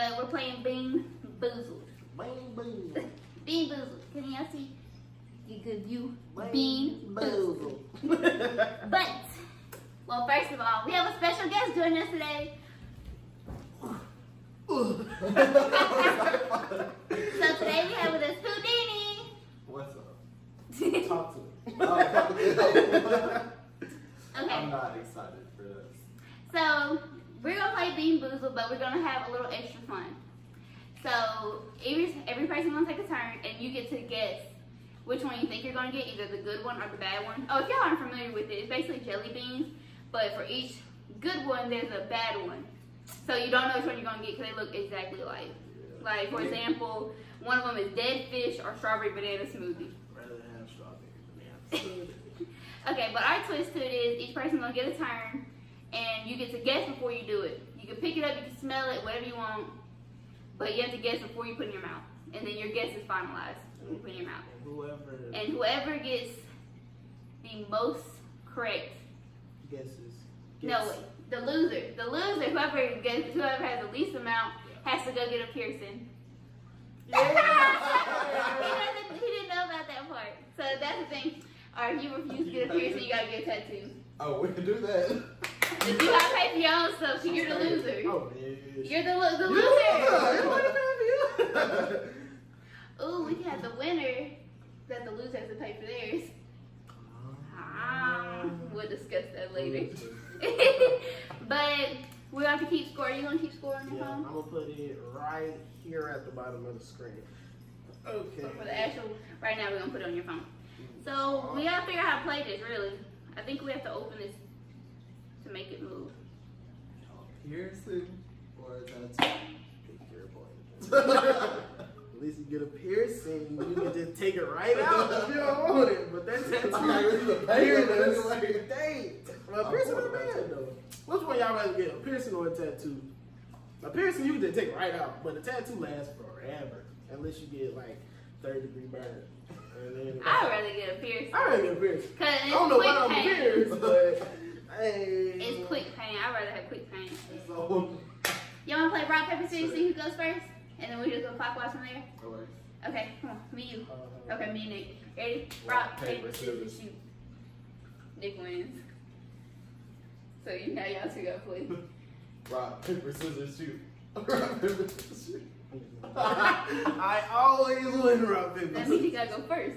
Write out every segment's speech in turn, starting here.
but we're playing Bean Boozled. Bang, bang. Bean Boozled. Can y'all see? You good view? Bean Boozled. But, well, first of all, we have a special guest joining us today. So today we have with us Houdini. What's up? Talk to me. okay. I'm not excited for this. so we're gonna play Bean Boozled, but we're gonna have a little extra fun. So every every person gonna take a turn, and you get to guess which one you think you're gonna get, either the good one or the bad one. Oh, if y'all aren't familiar with it, it's basically jelly beans, but for each good one, there's a bad one. So you don't know which one you're gonna get because they look exactly alike. Like for example, one of them is dead fish or strawberry banana smoothie. Rather have strawberry banana. Smoothie. Okay, but our twist to it is each person gonna get a turn, and you get to guess before you do it. You can pick it up, you can smell it, whatever you want, but you have to guess before you put it in your mouth, and then your guess is finalized when you put it in your mouth. And whoever And whoever gets the most correct, guesses. no, the loser, the loser, whoever gets, whoever has the least amount has to go get a piercing. he, he didn't know about that part, so that's the thing. Or if you refuse to get a piercing, you gotta get a tattoo. Oh, we can do that. You gotta pay for your own stuff, so you're the loser. Oh. You're the, lo- the loser. Ooh, we have the winner that the loser has to pay for theirs. Ah, we'll discuss that later. but we have to keep score. You gonna keep score on your Yeah, I'm gonna put it right here at the bottom of the screen. Okay. For the actual, right now we're gonna put it on your phone. So we gotta figure out how to play this. Really, I think we have to open this to make it move. Piercing or tattoo? Pick your point. At least you get a piercing, you can just take it right out if you don't want it. But that tattoo, I'm not really gonna pay here for it it is. anyway. Dang. Well, a I'm piercing for not the bad tattoo. though. Which one y'all rather get, a piercing or a tattoo? A piercing you can just take it right out, but a tattoo lasts forever unless you get like third degree burn. I'd rather get a piercing. I'd rather get a piercing. Cause I don't know quick why I'm pain. pierced, but hey. It's quick pain. I'd rather have quick pain. So, You wanna play rock, paper, scissors, see who goes first? And then we just go clockwise from there? no. Okay, come on, me, you. Uh, Okay, me Nick. Ready? Rock, paper, scissors, shoot. Nick wins. So you now y'all two gotta play. Rock, paper, scissors, shoot. Rock, paper, scissors, shoot. I always win rock paper. scissors. That means you gotta go first.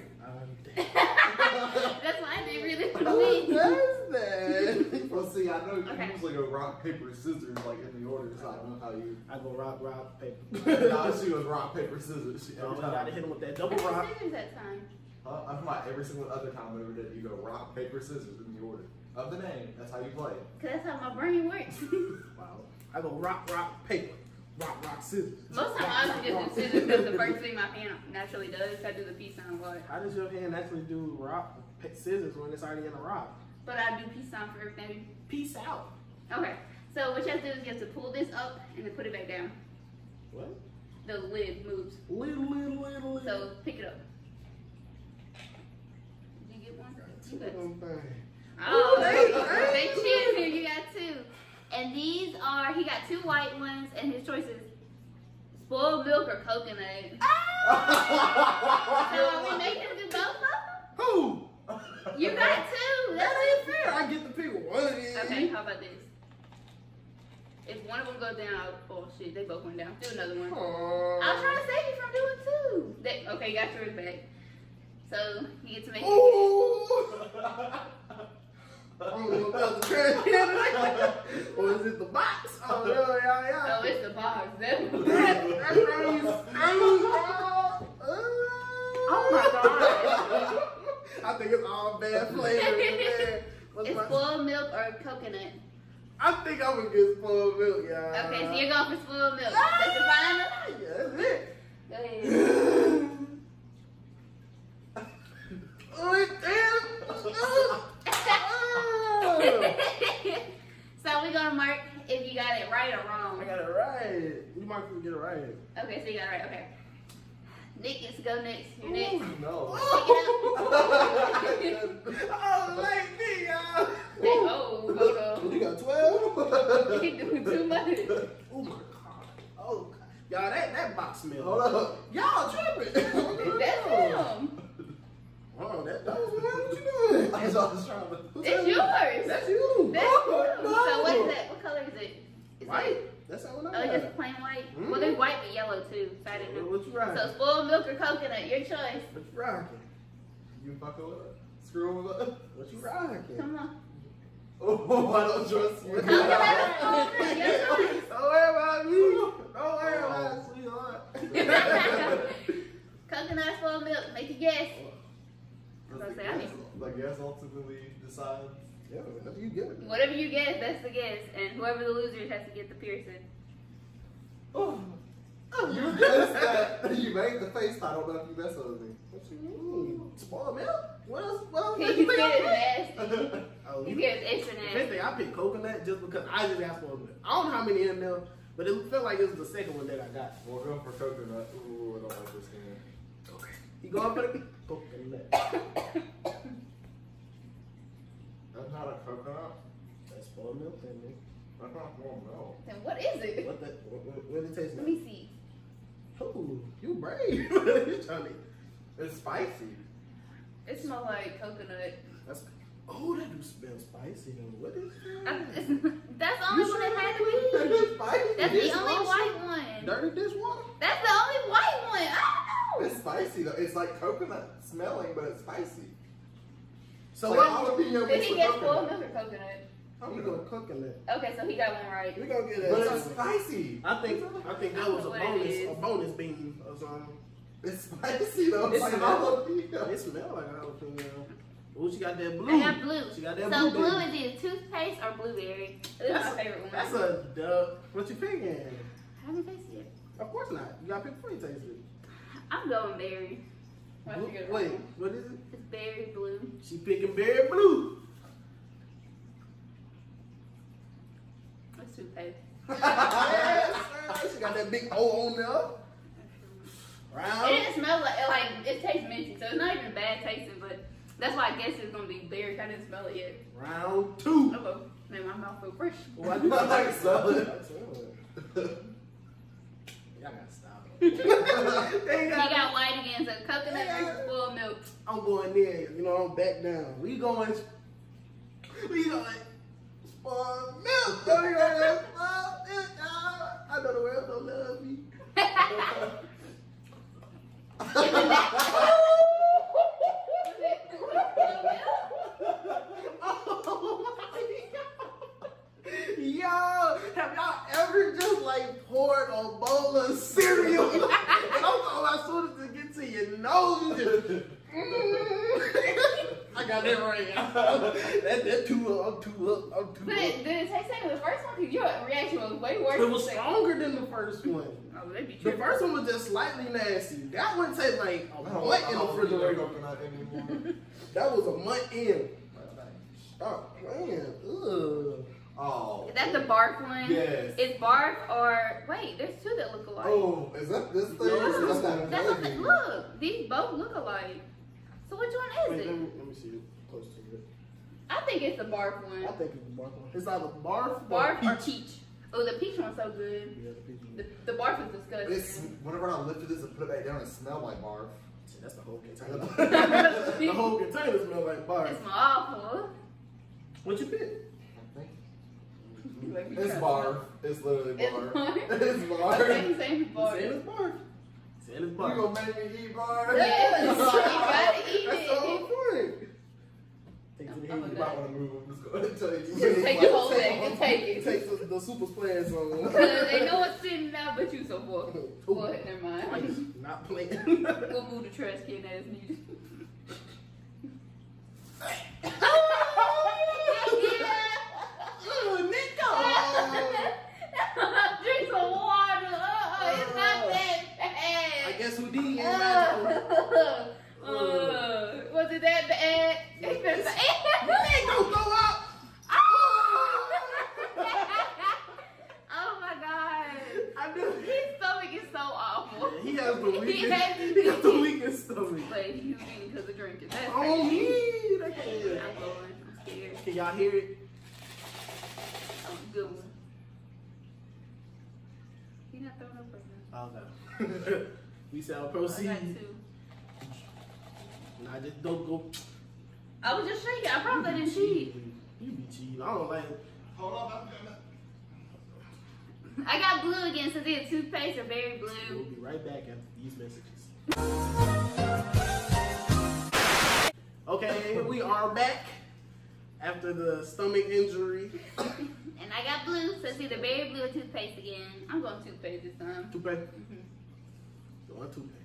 That's why I didn't really Who want to does that? Well, see, I know you Okay. usually go rock, paper, scissors, like in the order, so I don't know how you. I go rock, rock, paper. Now she goes rock, paper, scissors. She, I every always gotta hit him with that double did rock. scissors that time. Huh? I'm talking about every single other time we ever did. You go rock, paper, scissors in the order of the name. That's how you play. Cause that's how my brain works. Wow. I go rock, rock, paper. Rock, rock, scissors. Most time I just do scissors because the first thing my hand naturally does. I do the peace sign lot. How does your hand actually do rock, scissors when it's already in a rock? But I do peace sign for everything. Peace out. Okay. So what you have to do is you have to pull this up and then put it back down. What? The lid moves. Little, little, little, little. So pick it up. Did you get one? Got two. Oh, Ooh, they- they cheated. You got two. And these are, he got two white ones, and his choice is spoiled milk or coconut. Oh! So are we making him do both of them? Who? You got two. That's That ain't fair. I get to pick one. Okay, how about this? If one of them goes down, oh shit, they both went down. Do another one. Aww. I was trying to save you from doing two. They, okay, you got yours back. So you get to make. I don't know about the trash can. or is it the box? Oh, yeah, yeah. Oh, it's the box. That That, that's right. Oh my god. I think it's all bad flavor. man. What's It's my- spoiled milk or coconut. I think I'm gonna get spoiled milk, y'all. Okay, so you're going for spoiled milk. Ah! That's your final? Yeah, that's it. Go ahead. Oh, it damn. so we're gonna mark if you got it right or wrong. I got it right. You might get it right. Okay, so you got it right. Okay. Nick gets to go next. You're next. Ooh, no. Oh, like me, y'all. Nick, oh, hold You got 12? on. He doing too much. Oh my god. Oh, God. y'all, that, that box smell. Hold up. Y'all tripping. That's him. Oh, that, that was mine. What you doing? I was just trying to. Who's It's that? yours. That's you. That's Oh, him. no. So what is that? What color is it? Is White. It, That's that one I oh, got. just plain white. Mm. Well, there's white but yellow too. So I didn't know. What you rocking? So spoiled milk or coconut, your choice. What you rocking? You fucking with it? Screw with it? What you rocking? Come on. Oh, I don't trust you. Coconut or spoiled milk, your choice. Don't worry about me. Don't worry about oh. it, sweetheart. Coconut or spoiled milk, make a guess. Does I the gonna say, I guess- The guess ultimately decides. yeah, whatever you give it. Whatever you guess, that's the guess. And whoever the loser is has to get the piercing. Oh. You that. You made the face. I don't know if you messed with me. What you mean? Spoiled milk? What else? What else? He you said think nasty. Oh, He you said it's extra If anything, I picked coconut just because I just asked for it. I don't know how many in there, but it felt like it was the second one that I got. We'll go for coconut. Ooh, I don't like this game. Okay. You going for the coconut? That's not a coconut. That's spoiled milk, then. man. That's not warm milk. Then what is it? What the? What, what, what it taste like? Let like? me see. Ooh, you brave. you trying to? It's spicy. It smells like coconut. That's. Oh, that do smell spicy though. What is that? That's the only one that had to be. it's spicy. That's the only white one. Dirty dishwater? That's the only white one. I don't It's spicy though. It's like coconut smelling, but it's spicy. So like what? jalapeno know. Did mixed he get milk or coconut? We gonna coconut. Okay, so he got one right. We gonna get But it's spicy. I think I think that was a bonus a bonus bean or something. It's spicy though. It's It like smell- jalapeno. It smell like jalapeno. Oh, she got that blue. I got blue. She got that So blue. blue is either toothpaste or blueberry. This That's my favorite one. That's a dub. What you picking? I haven't tasted it. Of course not. You gotta pick before you taste it. I'm going berry. Well, I Blue- figured it Wait, was- what is it? It's berry blue. She picking berry blue. It's toothpaste. yes, sir. She got that big O on there. It Round. didn't smell like like it tastes minty, so it's not even bad tasting. But that's why I guess it's gonna be berry. I didn't smell it yet. Round two. Oh, made my mouth feel fresh. Oh, I do I like salad. I smell it. Y'all gotta stop. they He got, got white again, so coconut versus spoiled milk. I'm going there. You know, I'm back down. We going. We going. Spoiled milk. Going spoiled milk. Ah, I know the world don't love me. Yo, have y'all ever just like poured a bowl of cereal? and I'm talking as soon as it gets to your nose, you just, mm. I got that right. that that two up, I'm two up, I'm two But up. it, did it taste like the first one? Because your reaction was way worse. It was than the stronger than the first one. Oh, they be The first one was just slightly nasty. That one tastes like a I don't month in I the don't eat no refrigerator. anymore. That was a month in. Stop playing. Ugh. Oh. Is that the barf one? Yes. It's barf or wait, there's two that look alike. Oh, is that this thing? No, or is that That's what jelly look. These both look alike. So which one Wait, is let it? me, let me see it close to it. I think it's the barf one. I think it's the barf one. It's either barf, Barf or or peach. peach. Oh, the peach one's so good. Yeah, the peach. one. The, the barf is disgusting. It's whenever I lifted this and put it back down, it smelled like barf. See, That's the whole container. the whole container smell like barf. smells awful. What you pick? I think it's tried- barf. It's literally It's barf. barf? it's barf. Same, same You barf. Saying it's barf. You gonna make me eat barf? Yes, you gotta eat That's the whole point. Take it to the I'm head. You might want to move. I'm just going to tell you. Just take the whole thing and take it. Take the, the super splash on. they know what's sitting there, but you so full. Go ahead, never mind. Not playing. We'll move the trash can as needed. Oh Ooh, Nico. Drink some water. Uh, it's not that I bad. Guess Houdini ain't. Uh, uh, was it that bad? It's been Nico, go out. oh my god. I knew His stomach is so awful. He has the He weakest. has- He got the weakest stomach. But he was eating because of drinking. That's Oh crazy. me, that can't. I'm going. I'm scared. Can y'all hear it? Oh, good one. He not throwing up right now. Okay. we shall I proceed. got two. Nah, just don't go. I was just shaking. I probably didn't cheat. You be cheating. I don't like. Hold on, I'm gonna. I got blue again, so the toothpaste are very blue. We'll be right back after these messages. Okay, we are back after the stomach injury. And I got blue, so it's either berry blue or toothpaste again. I'm going toothpaste this time. Toothpaste. Mm-hmm. Mhm. One toothpaste.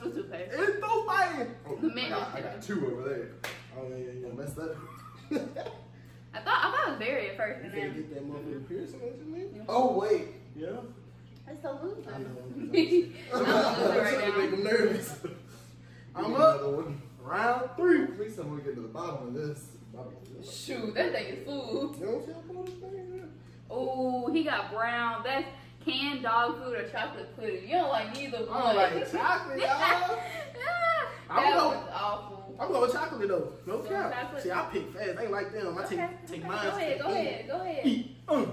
What's toothpaste? It's so biting. Oh, The I, mint got, I got two over there. Oh yeah, yeah, Don't yeah. mess that up. I thought I thought it was berry at first, You and can't then get that motherfucker piercing, what you mean? Oh wait. Yeah. it's so loose. I know. I'm losing That's right gonna make now. him nervous. I'm up. One. Round three. Please someone get to the bottom of this. Shoot, that thing is food. You don't tell about this thing, Oh, he got brown. That's canned dog food or chocolate pudding. You don't like neither I one. don't like chocolate, y'all. Ah, I'm that going- was awful. I'm going chocolate though. No cap. chocolate? See, I pick fast. I ain't like them. I take Okay, take okay, mine. Go ahead, go ahead, go ahead. Eat. Uh.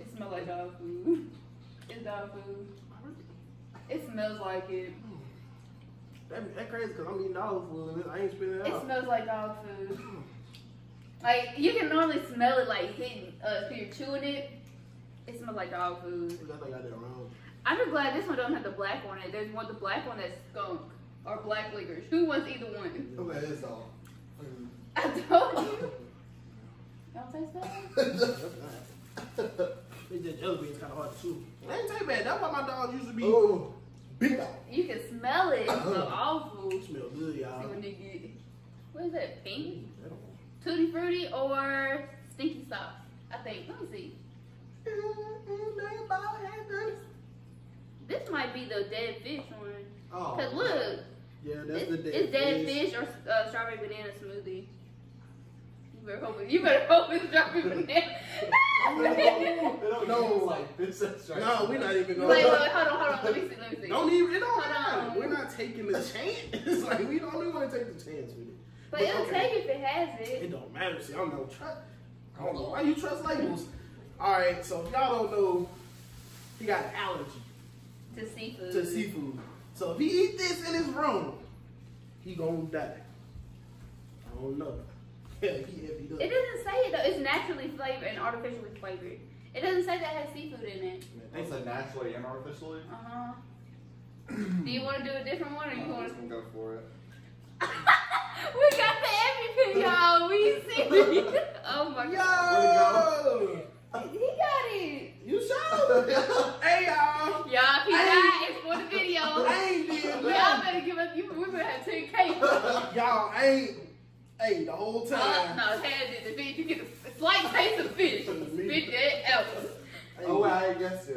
It smells like dog food. It's dog food. It smells like it. That, that crazy because I'm eating dog food and I ain't spitting it out. It smells like dog food. Like you can normally smell it like hitting uh, if you're chewing it. It smells like dog food. I got it wrong. I'm just glad this one don't have the black on it. There's one the black one that's skunk or black licorice. Who wants either one? Who Okay, it's all. I told you. Don't taste that? It's just jelly beans kind of hard to chew. That ain't too bad. That's why my dog used to be. oh, big dog. You can smell it. It's so awful. It smell good, y'all. what they get. What is that? Pink? I don't Tutti frutti or stinky socks? I think. Let me see. This might be the dead fish one. Oh. Cause look, Yeah, that's it's, the dead it's dead fish. fish or uh, strawberry banana smoothie. You better hope it, you better hope it's strawberry banana. No, No. like fish that's right. No, we're not even wait, going. wait, wait, hold on, hold on. Let me see, let me see. Don't even. It don't Hold matter. on. We're not taking the chance. like we don't even want to take the chance with it. But it'll okay. tell you if it has It it. don't matter. See, I don't know. Trust. I don't know why you trust labels. All right, so if y'all don't know, he got an allergy To seafood. to seafood. So if he eat this in his room, he gonna die. I don't know. Yeah, he, if he does. It doesn't say it though. It's naturally flavored and artificially flavored. It doesn't say that it has seafood in it. It's said naturally and artificially. Uh huh. do you want to do a different one or you I'm want just to? gonna go for it. We got the everything, y'all. We see. oh my god. Yo, He got it. you sure? hey y'all, Y'all, if he died, it's for the video. I ain't did Y'all nothing. better give us. You, we better have 10k. Y'all ain't. Hey, the whole Uh, time. no, it had it. The fish. You get a slight taste of fish. Spit that out. Hey, oh wait, I guess yeah.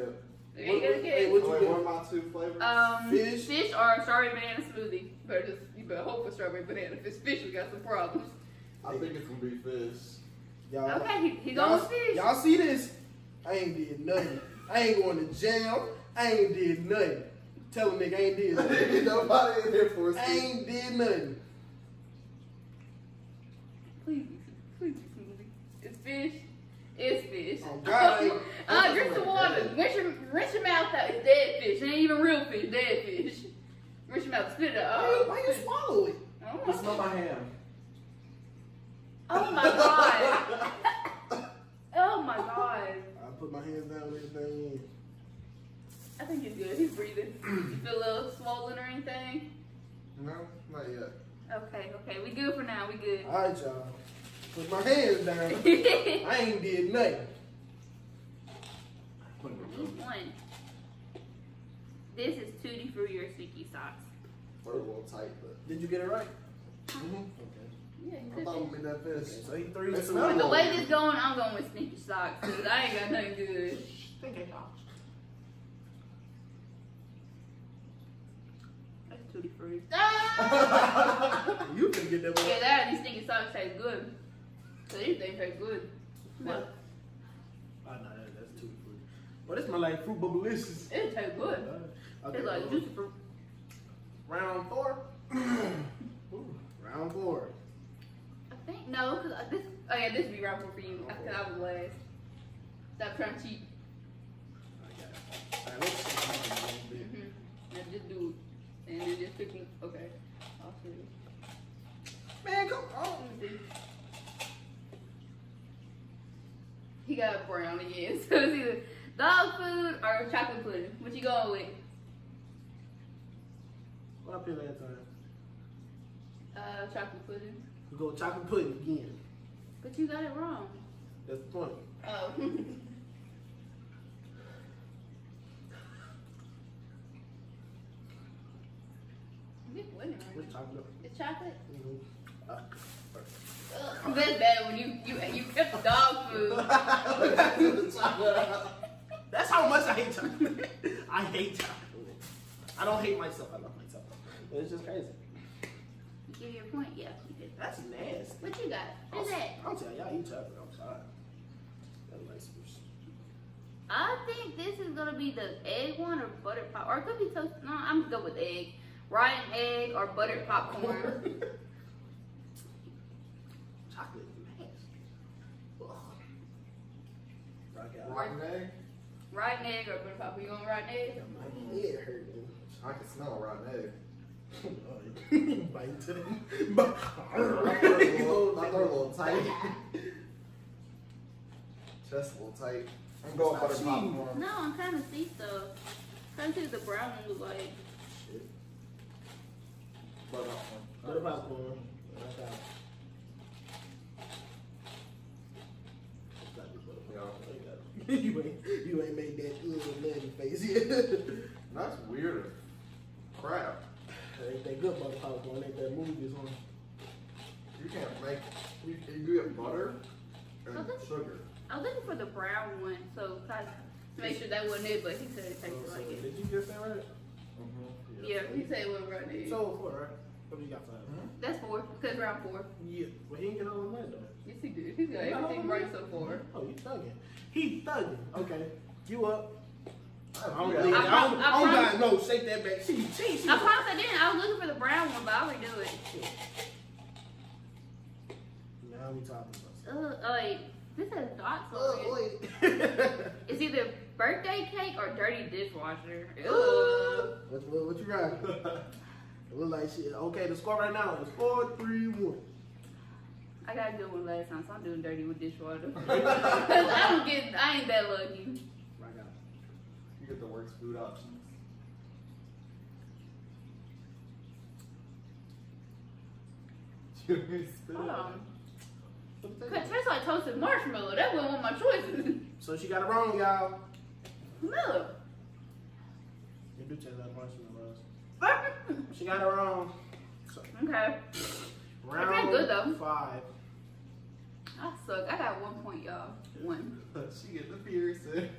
You ain't gonna Hey, get what you wait, get? what are my two flavors? Um, Fish. fish, or strawberry banana smoothie. You better just, you better hope for strawberry banana. If it's fish, we got some problems. I think it's gonna be fish. Y'all, Okay, he, he going with fish. y'all see this? I ain't did nothing. I ain't going to jail. I ain't did nothing. Tell a nigga I ain't did nothing. Nobody in here for a I ain't did nothing. Please, please be smoothie. It's fish. It's fish. Oh, God, ain't- uh, drink some water. Rinse your, rinse your mouth out. It's dead fish. It ain't even real fish. Dead fish. Rinse your mouth. Spit it out. Why, you- why you swallow it? Oh, Smell my ham. oh my god. Oh my god. I put my hands down with everything. I think he's good. He's breathing. You feel a little swollen or anything? No, not yet. Okay, okay. We good for now. We good. All right, y'all. Put my hands down. I ain't did nothing. Each one. This is Tutti Frutti or Stinky Socks. We're a little tight, but. Did you get it right? Mm-hmm. Okay. Yeah, you I could thought be. it would be that fish. So he three It two. smells With the way this going, I'm going with Stinky Socks because I ain't got nothing good. That's Tutti Frutti. Ah! You can get that one. yeah, that these Stinky Socks taste good. So these things taste good. Milk. Oh, no, that, that's too fruit. But it smell like fruit bubblicious. It tastes good. Okay, It's like well, juicy fruit. round four. Ooh, round four. I think no, cause I- this. Oh yeah, this would be round four for you. Cause I was last. Stop trying to cheat. I got it. Alright, let's see how it's gonna be. Mm-hmm. And just do it, and then just pick me. Okay. I'll see. you. Man, come on. Let me see. He got a brown again, so it's either dog food or chocolate pudding. What you going with? What I put last time? Uh, chocolate pudding. We go chocolate pudding again. But you got it wrong. That's the point. Oh. It's winning now. chocolate? It's chocolate. Mhm. Uh, that's bad when you you you kept dog food. That's how much I hate chocolate. I hate chocolate. I don't hate myself. I. But it's just crazy. You give your point, yeah. You did. That's nasty. What you got? What's that? I'm telling y'all eat chocolate. I'm sorry. I think this is gonna be the egg one or butter pop, or it could be toast. No, I'm gonna go with egg, rotten egg or buttered popcorn. chocolate is nasty. Ugh. Rock out. Rotten egg? rotten egg or buttered popcorn. You want rotten egg? My head hurting. I can smell a rotten egg. Bite into them. A little, tight. Chest a little tight. I'm going Stop cheating. popcorn. No, I'm trying to see stuff. Trying to see the brown one like. Popcorn. Butter popcorn. Butter popcorn. you ain't you ain't made that little nutty face yet. That's weird. Crap. Ain't that good butter popcorn? Ain't that movies on? You can't make. You, you get butter and Okay. sugar. I was looking for the brown one, so I to make sure that wasn't it, but he said it tasted So, like it. did you get that right? Mm-hmm. Yeah, he said it wasn't rotten egg. So four, right? What you got for that? Hmm? That's four, because round four. Yeah, but he ain't get all the money though. Yes, he did. He's got He everything right so far. Oh, you thugging. He thugging. Okay. You up. I don't, I I don't, I I don't got no shake that back. She, she, she. I promise I didn't. I was looking for the brown one, but I'll redo it. Now we talking Ugh, oh wait, this has dots about on it. It's either birthday cake or dirty dishwasher. Ugh. what, what, what you got? It look like shit. Okay, the score right now is four, three, one. I got a good one last time, so I'm doing dirty with dishwater. 'Cause I don't get, I ain't that lucky. You get the worst food options. Hold on. Cause it tastes like toasted marshmallow. That wasn't one of my choices. So she got it wrong, y'all. Mellow. You do taste like marshmallows. She got it wrong. So, okay. round good, though. five. I suck. I got one point, y'all. One. She get the piercing.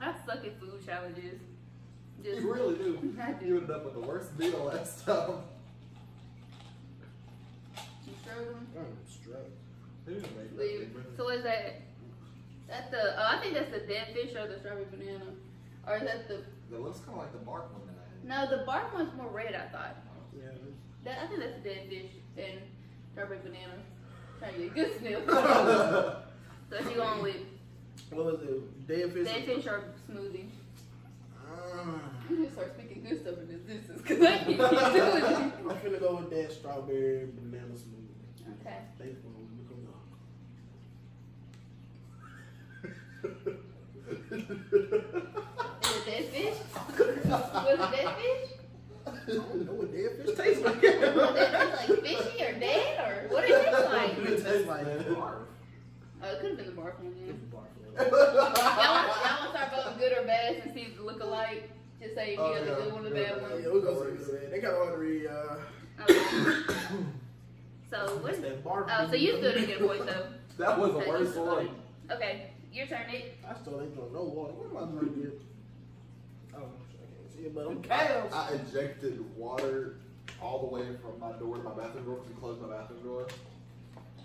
I suck at food challenges. Just You really do. I do. You ended up with the worst meal last time. You struggling? I'm straight. They didn't make Leave. So is that that the? Oh, I think that's the dead fish or the strawberry banana, or is that the? That looks kind of like the bark one that I had. No, the bark one's more red. I thought. Yeah. That I think that's the dead fish and strawberry banana. Trying to get a good smell. so you going with What was it? Dead fish. dead fish or smoothie? Ah. You to start speaking good stuff in this distance because I can't keep doing it. I'm finna go with that strawberry banana smoothie. Okay. Thanks for. Is it dead fish? Was it dead fish? I don't know what dead fish tastes like. Was it like fishy or dead or what did it taste like? It tastes like barf. Oh, it could have been the bark one. Yeah. It's barf. Y'all want, y'all want to start voting good or bad and see if they look alike? Just say if you Oh, got the good one or the bad one. Yeah, we're gonna see this. They got ornery, uh, Okay. So what's that barf? Oh, so you still didn't get a point though. That was the Okay, worst you one. Okay, your turn, Nick. I still ain't drunk no water. What am I drinking? Oh, I can't see it, but I'm cows. I injected water all the way from my door to my bathroom door because we closed my bathroom door.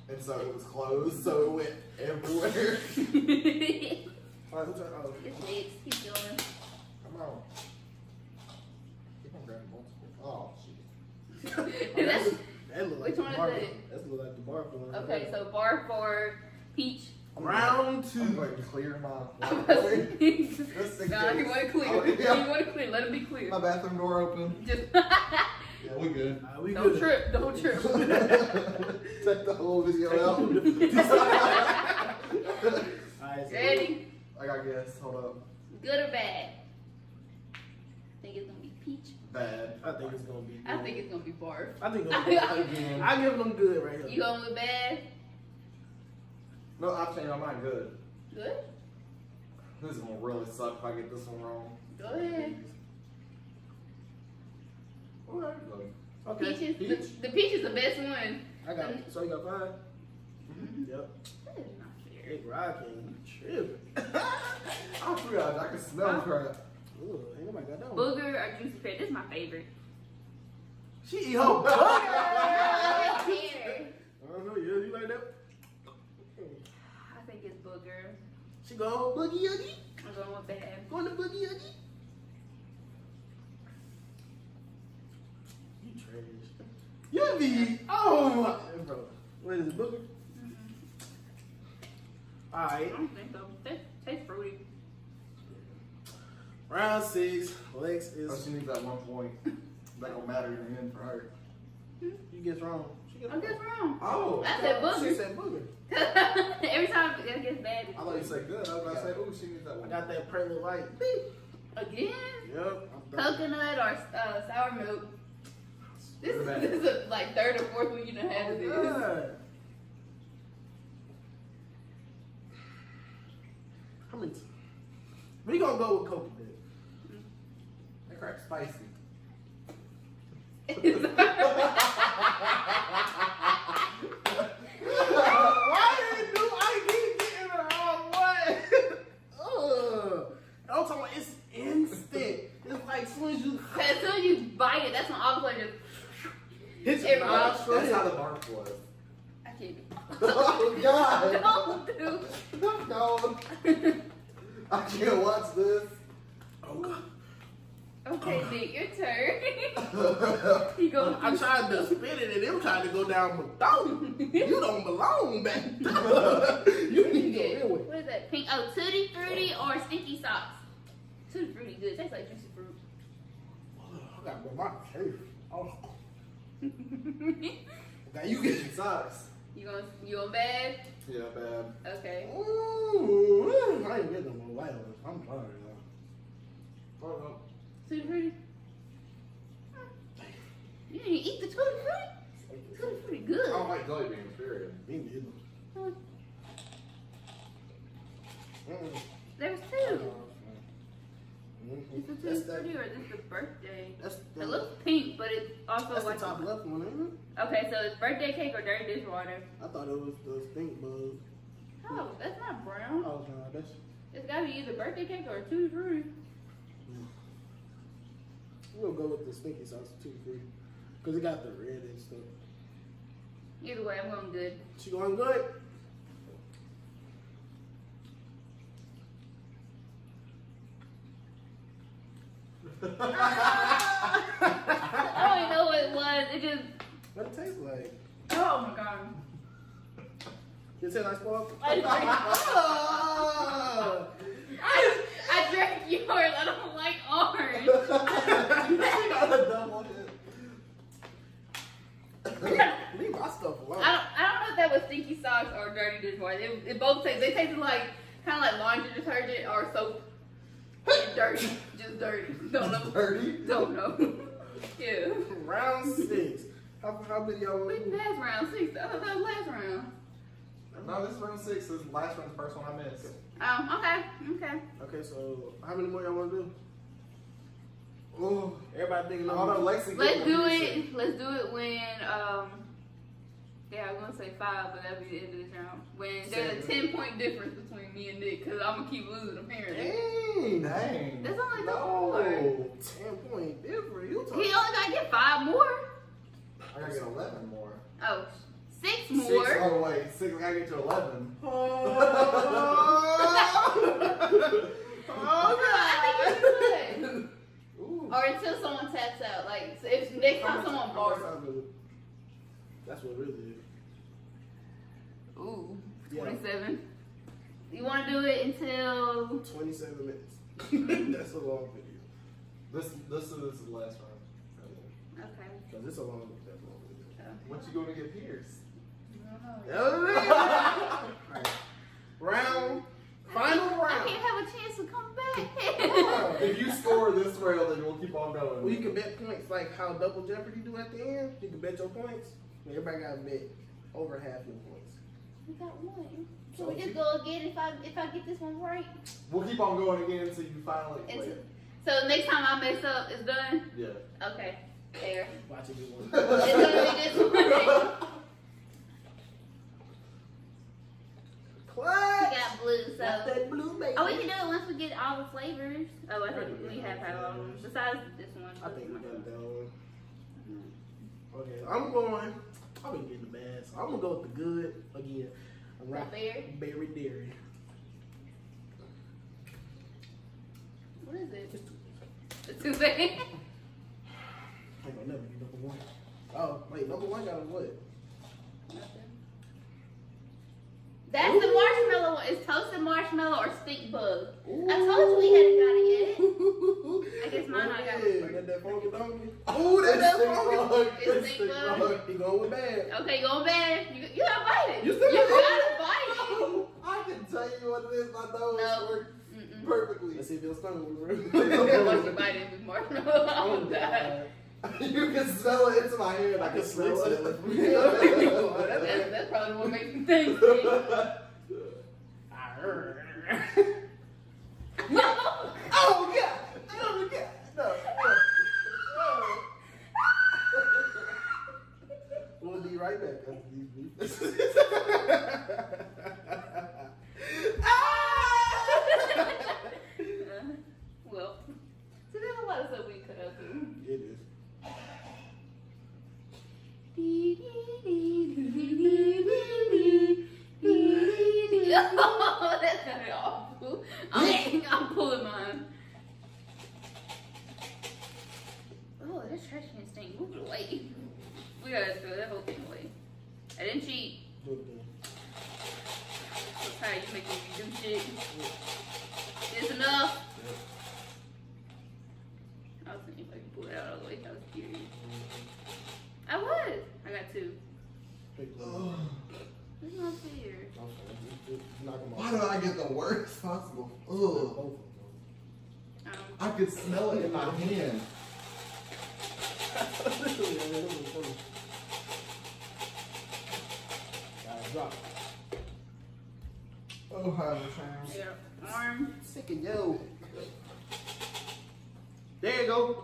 And so it was closed, so it went everywhere. it's All right, who's turn? Oh, Nick's. He's going. Come on. Keep on grabbing multiple. Oh, shit. Oh, That's- that look like Which the one is bar- it? That look like the bar one. Okay, so bar for peach. round I'm two. going to clear my. nah, Let's he take want this. it clear. Oh, He yeah. want it clear. Let it be clear. My bathroom door open. Just Yeah, we good. All right, we don't good. trip. Don't trip. Take the whole video out. All right, so Ready? I got guess. Hold up. Good or bad? I Think it's gonna be peach. Bad. I think it's gonna be. I think it's gonna be barf. I think it's gonna be Again. I give them good right here. You going with bad? No, I've changed my mind. Good. Good. This is gonna really suck if I get this one wrong. Go ahead. Alright. Okay. Peaches. Peach. The, the peach is the best one. I got. So you got five. Mhm. Yep. That is not fair. Big rocking. Tripping. I forgot. I can smell crap. Ooh, ain't nobody got that one. Booger or juicy pear? This is my favorite. She eat her booger. I I don't know. Yeah, you like that? I think it's booger. She go boogie oogie. I'm going with bad. Going to boogie oogie. You trash. You be oh my bro. What is it, booger? Mhm. All I don't think so. Tastes, tastes fruity. Round six. Lex is. Oh, is. she needs that one point. That gonna matter in the end for her. You guess wrong. She gets I guess wrong. Oh. I said booger. She said booger. Every time it gets bad. I thought you said good. I was about to say, oh, she needs that I one. got that pearly white. Again? Yep. I'm. Coconut or uh, sour milk? This is, this is a, like third or fourth one you done had of this. Oh, God. How many? We gonna go with coconut. Mm-hmm. That crap's spicy. Why did do I keep getting the wrong one? Ugh. I'm talking about it's instant. It's like as soon as you as soon as you bite it, that's when all of a sudden hit your Everybody- nostril. That's how the barf was. I can't. oh, God. Don't do. No. I can't watch this. Oh God. Okay, Nick, your turn. you go. I tried to spin it and them tried to go down, but don't. You don't belong back. you What need you to get? go in with. What is that? Pink. Oh, tutti frutti or stinky socks. Tutti frutti good. Tastes like juicy fruit. I got to go my favorite. Oh. you Okay, you get it. Sucks. going you going bad? Yeah, bad. Okay. Ooh, I ain't getting no white ones. I'm sorry, though. Oh, no. Tutti frutti. You didn't eat the tutti frutti. Tutti frutti good. I don't like jelly beans, period. Me neither. Huh. Mm-mm. There's two. Uh-huh. Is the That's tutti that. or is this the birthday? That's It looks pink, but it's also That's the like. top left one, ain't it? Okay, so it's birthday cake or dirty dishwater. I thought it was the stink bug. Oh, that's not brown. Oh no, that's It's gotta be either birthday cake or tutti frutti. Hmm. we'll go with the stinky sauce too, free. Cause it got the red and stuff. Either way, I'm going good. She going good? I don't even know what it was. It just. What it taste like? Oh my god. You taste like spark? I drank, Oh! I, I drank yours. I don't like orange. She got a double. Leave my stuff alone. I don't. I don't know if that was stinky socks or dirty dishwater. It, it both taste. They tasted like kind of like laundry detergent or soap. Dirty, just dirty. Don't know. Dirty. Don't know. yeah. Round six. How, how many y'all We passed round six. That was last round. No, this is round six. This is last round, the first one I missed. Oh, okay, okay. Okay, so how many more y'all want to do? Oh, Everybody thinking hold on, number. Lexi. Let's do it. Let's yeah, I was gonna say five, but that'd be the end of the round. When there's a ten point difference between me and Nick, cause I'm gonna keep losing apparently. Dang, dang. That's only the four. ten point difference. You talking? He only gotta get five more. I gotta get eleven more. Oh, six more. Six, oh wait, six. I gotta get to eleven. Oh. oh, oh I think you good. Ooh. Or until someone taps out, like if next time someone bars. That's what really is. Ooh, Yeah. 27. You want to do it until 27 minutes. That's a long video. This this is this is the last round. okay. Because it's a long, that's a long video. What you going to get pierced? Alright. Round, final I round. can't have a chance to come back. If you score this round, then we'll keep on going. Well, you can bet points like how Double Jeopardy do at the end. You can bet your points. Everybody got to bet over half your points. We got one. So we just go again if I if I get this one right. We'll keep on going again until you finally. It's- Wait. So next time I mess up, it's done. Yeah. Okay, there. Watch it do one. It's gonna be this one. We got blue, so. Got that blue baby. Oh, we can do it once we get all the flavors. Oh, I think we have had all of them. Besides this one. I think we got that one. Okay, I'm going. I've been getting so I'm gonna go with the good again. Got berry? Berry dairy. What is it? Just two. The two berry? I gonna never be number one. Oh wait, number one got a what? That's the marshmallow one. It's toasted marshmallow or stink bug. I told you we hadn't got it yet. I guess mine I got it first. That that funky donkey. Ooh, that- that stink funky- bug. It's stink stink bug. bug. He going with bad. Okay, going bad. You, you gotta bite it. You still you gotta gotta bite it. I can tell you what it is. My nose No. works Mm-mm. perfectly. Let's see if your stomach will Once you bite it with marshmallow, oh god. you can smell it into my hand. I can smell it. That's, that's probably what makes me think. No. oh god! Oh god! No. no. We'll be right back after these beats. well, so there's a lot of stuff we could have do. It is. oh, that sounded awful. I'm, I'm pulling mine. Oh, this trash can stink. Move it away. We gotta throw that whole thing away. I didn't cheat. Do it then. So tired you making me do shit. It's enough. I was thinking if I could pull it out all the way. I was curious. I was. I got two. Pick one. Ugh. It's not fair. Okay, just- just knock 'em Why off. do I get the worst possible? Ugh. Both of them. Um, I could smell it in my hand. Guys, drop. Oh, how the sounds. yeah, arm. Sick and yo. There you go.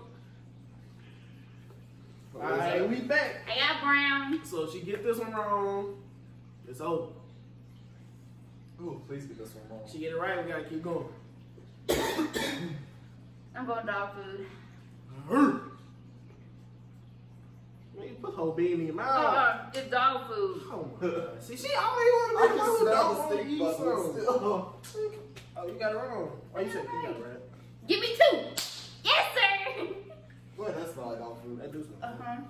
Alright, we back. I got brown. So if she get this one wrong, it's over. Ooh, please get this one wrong. She get it right, we gotta keep going. I'm going dog food. Man, you put whole bean in your Oh, mouth. uh, it's dog food. Oh my god. See, she always want I to make can my dog the want to stink eat some. Oh, you got it wrong. Oh, you said you got it right. Give me two. Yes, sir. Boy, that smells like dog food. That do something. Uh huh.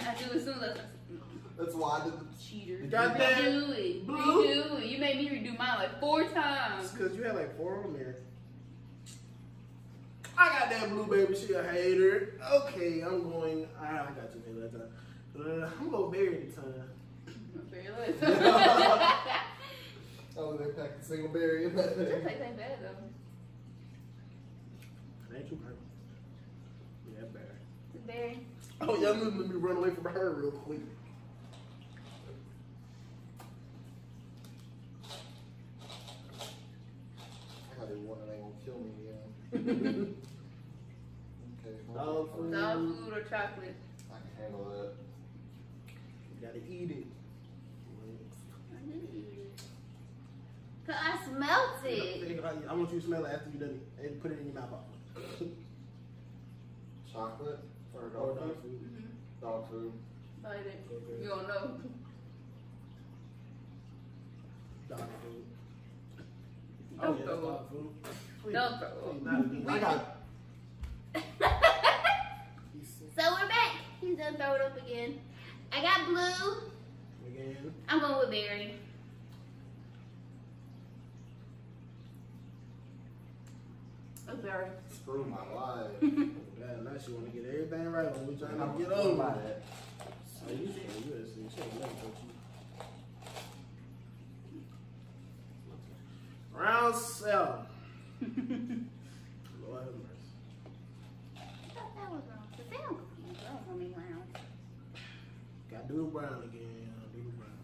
I do as soon as That's why I did the Cheater. You got that? Redo it. Blue? Redo it. You made me redo mine like four times. It's because you had like four on there. I got that blue baby. She a hater. Okay, I'm going. Ah, I got you there that time. Uh, I'm gonna bury the time. Very less. Oh, they're packing single berry in that This thing. tastes ain't bad though. It ain't too bad. Yeah, bad. It's berry. Oh, y'all let me run away from her real quick. I got one and they gonna kill me again. Okay. Dog food. Dog food or chocolate. I can handle that. You gotta eat it. I did eat it. Cause I smelt it. I want you to smell it after you done it and put it in your mouth. Chocolate or Or dog dog food? food. Mhm. Dog food. Bite it. Okay. You don't know. Dog food. Don't yeah, throw dog up. food. Please, Don't throw please, up. not again. I got gonna throw it up again. I got blue. Again. I'm going with berry. Oh, berry. Screw my life. God, now she want to get everything right when we trying to get over. About it. it. Oh, you should, you should, you should have don't you? Round seven. Lord have mercy. I thought that was wrong. The sound confused. That was only round. Got to do the brown again. Do the brown.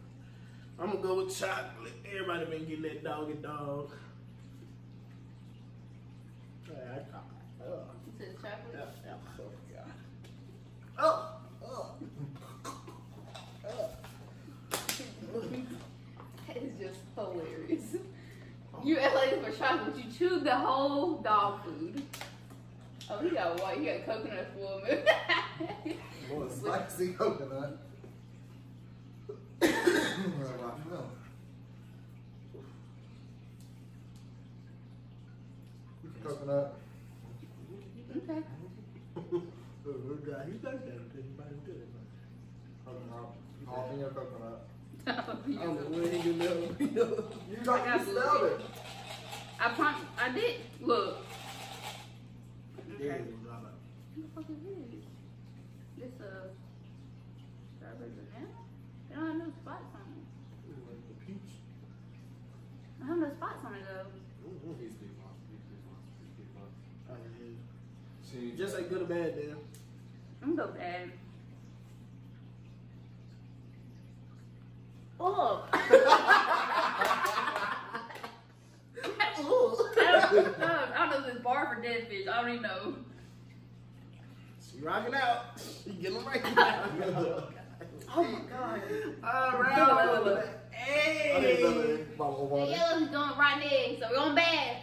I'm gonna go with chocolate. Everybody been getting that doggy dog. Yeah, I got it. Oh. Oh, You chocolate? yeah, yeah. Oh. Oh, oh. Oh. That is just hilarious. You act like for chocolate. You chewed the whole dog food. Oh, he got white. He got coconut full milk. Boy, spicy coconut. Where's my milk? Coconut. okay. Oh, God, he like that. He might do it. Coconut. Jalapeno coconut. I don't know where he know. You got I got you smelled it. I prom- I did. Look. Yeah, Okay. it's all right. What the fuck is this? This uh strawberry banana? They don't have no spots on it. Like the peach. I have no spots on it though. He's big monster. He's big monster. He's big monster. Oh. See, Just like good or bad, then. I'm so bad. Oh. I don't, know, I don't know if it's bar for dead fish. I don't even know. She rocking out. She getting them right now. Oh my god. All right. Look, look, look. I Hey. bottle The water. yellow going right there, so we're going bad.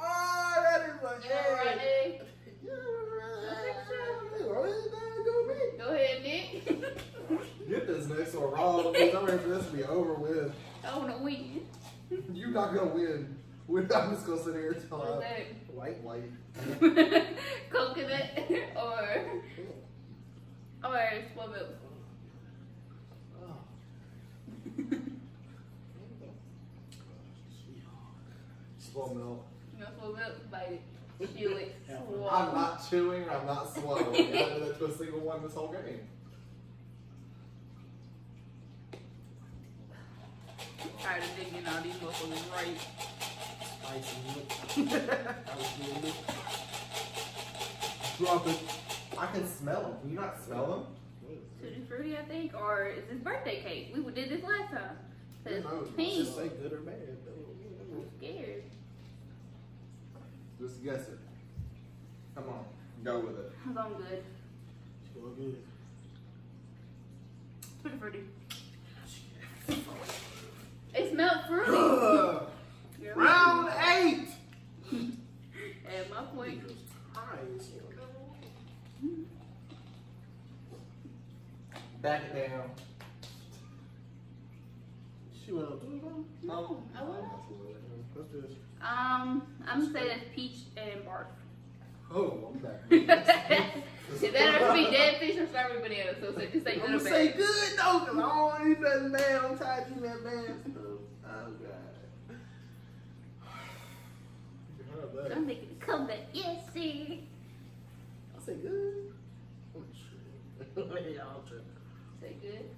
Oh, that is like, Yellow right hey. there. Go ahead, Nick. Get this next one wrong because I'm ready for this to be over with. I want to win. You're not gonna win. Not just gonna sit here until What's White. white. Coconut or or spoiled milk. Oh. Spoiled milk. Know, spoiled milk, bite it, chew it. I'm not chewing. I'm not swallowing. I haven't to a single one this whole game. Tired of digging all these motherfuckers right. Spicy milk. Spicy milk. Drop it. I can smell them. Can you not smell them? Tutti frutti, I think, or is this birthday cake? We did this last time. Says Who knows? pink. Just say good or bad. I'm scared. Just guess it. Come on. Go with it. I'm going good. It's going good. Tutti frutti. It smelled fruity. Round eight. At my point. Eyes. Back it down. She went up to the phone. No, I won't. What's this? Um, I'm gonna say that's peach and bark. Oh, I'm back. Is that have be dead fish or strawberry banana? So, so just say I'm gonna say bad. good though, cause I don't want to eat nothing bad. I'm tired of eating that bad stuff. Oh god. You can have that. I'm making a comeback. Yes, sir. I say good. Oh shit. Y'all. Say good.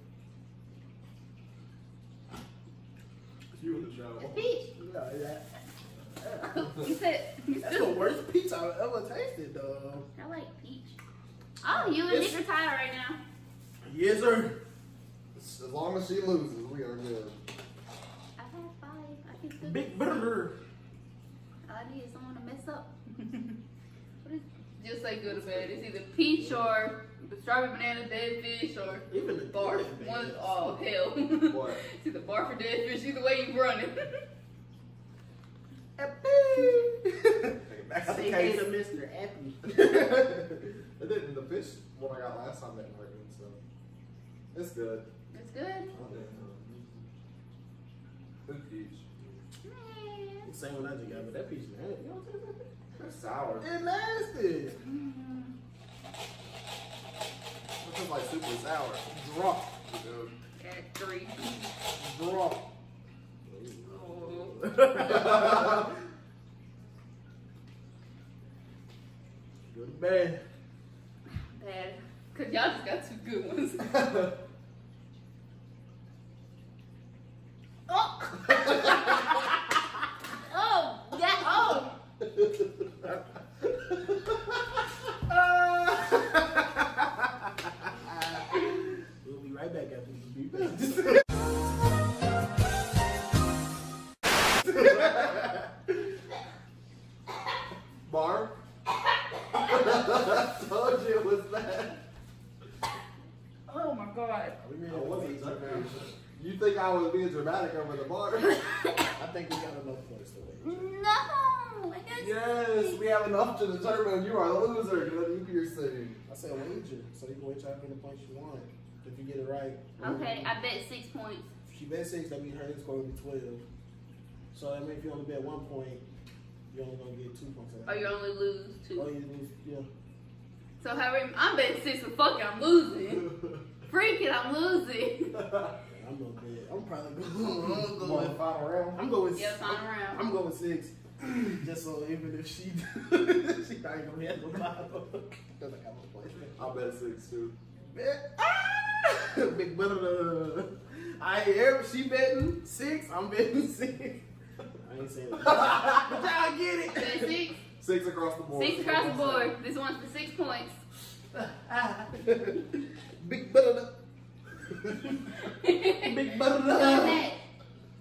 You in the shower. It's peach. Yeah, yeah. You said you That's the worst pizza I've ever tasted, though. I like peach. Oh, you and It's- Nick are tied right now. Yes, sir. As long as she loses, we are good. I've had five. I can still. Big burger. All I need is someone to mess up. what is? Just say good or bad. It's either peach or strawberry banana, dead fish, or Even the barf. good One, bad. oh hell. What? it's either barf or dead fish. Either way you running. Take it back out the Say hey case. to Mr. Appy. it didn't. The fish one I got last time didn't hurt me, so it's good. it's good. Good peach. Yeah. Same one I just got, but that piece is nasty. You know what I'm saying? That's sour. It's nasty. Mm. This is like super sour. Drop. Dude. At three. Drop. Good and bad. Bad. Cause y'all just got two good ones. Oh! oh! Yeah, oh! We'll be right back after this dramatic over the bar? I think we got enough points to win. No! I guess yes, we have enough to determine you are the loser. Good you piercing. I said wager, so you can wager how many points you want. If you get it right. Okay, I bet six points. If she bet six, that means her score will be 12. So that means if you only bet one point, you're only going to get two points. out of Or you only lose two. Oh, you lose, yeah. So however, I'm betting six, but fuck it, I'm losing. Freaking, I'm losing. I'm gonna bet. I'm probably I'm going. going final round. I'm going. Yeah, final round. I'm going six. Just so even if she, she not gonna be at the bottom. Cause I got my place. I bet six too. Bet. Ah! Big brother. I hear she betting six. I'm betting six. I ain't saying that. but y'all get it. Bet six. Six across the board. Six across the board. This one's for six points. Big brother. Big brother. Done that.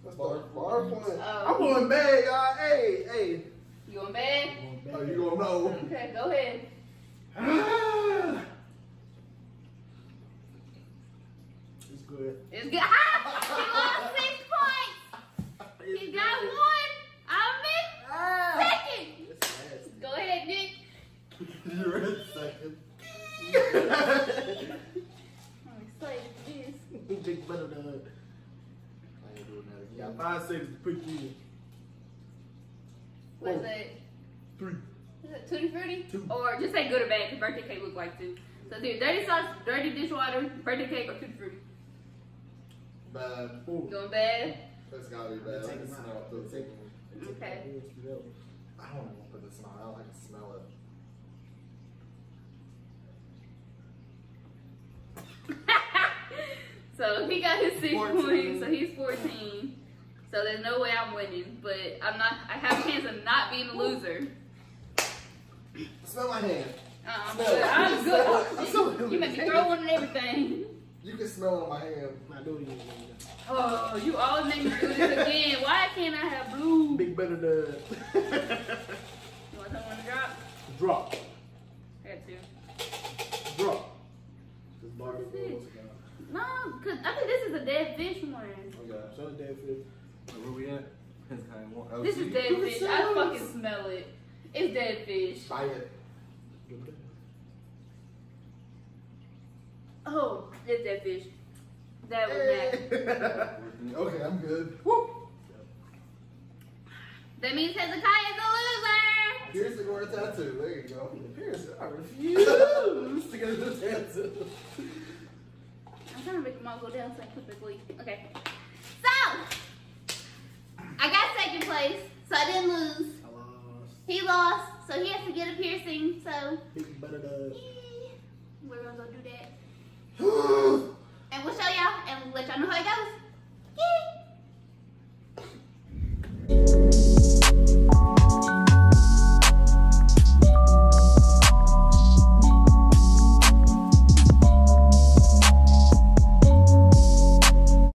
That's the bar point. Oh. I'm going bad, y'all. Hey, hey. You in bed? Oh, you gonna know? Okay, go ahead. It's good. It's good. Ha! He lost six points. He got one. I'm Ah. in second. Go ahead, Nick. You're in Big brother. I ain't doing that again. You got five seconds to put you in. What's Four. that? Three. Is it tutti frutti? Two. Or just say good or bad, because birthday cake look like two. So do dirty sauce, dirty dishwater, birthday cake, or tutti frutti. Bad. Four. Going bad? That's gotta be bad. I can smell it. Take too. them. Okay. I don't want to put this on. I don't like to smell it. So he got his six 14. points, so he's 14. So there's no way I'm winning, but I'm not. I have a chance of not being a loser. Smell my hand. Uh, I'm Smell good. it. I'm it. good. It. You make me throw one and everything. You can smell on my hand. I know you Oh, you always make me do this again. Why can't I have blue? Big better the You want someone to drop? drop. I got two. Drop. This bar No, cause I think this is a dead fish one. Okay. Oh, Show the dead fish. Where we at? Oh, This is dead fish. I fucking smell it. It's dead fish. Bite it. Oh, it's dead fish. That was eh. nasty. okay, I'm good. That means Hezekiah is the loser. Here's the gore tattoo. There you go. Here's I refuse to get this answer. I'm trying to make them all go down so I can quickly. Okay. So, I got second place, so I didn't lose. I lost. He lost, so he has to get a piercing. So, Big brother the we're gonna go do that. And we'll show y'all and let y'all know how it goes.